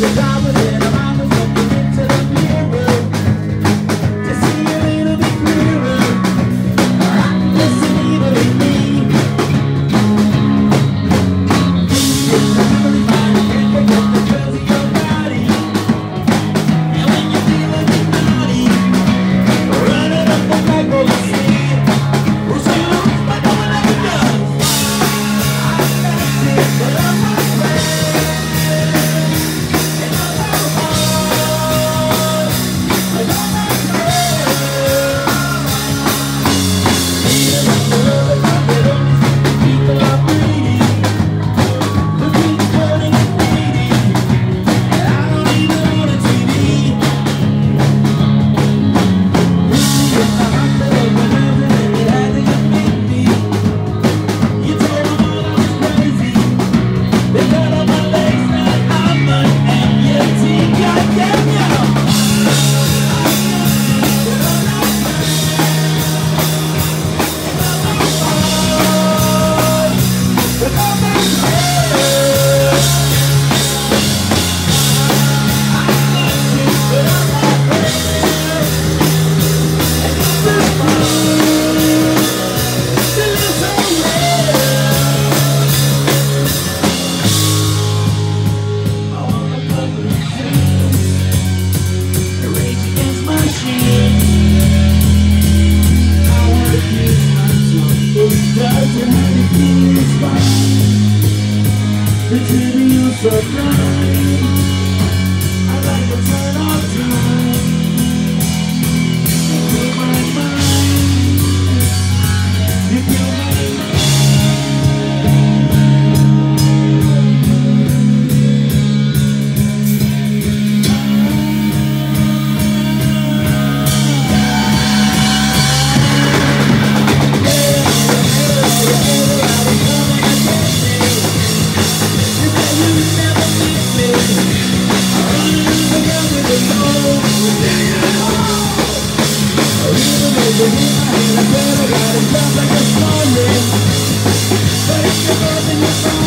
the dominant. It's giving you surprise. Thank you.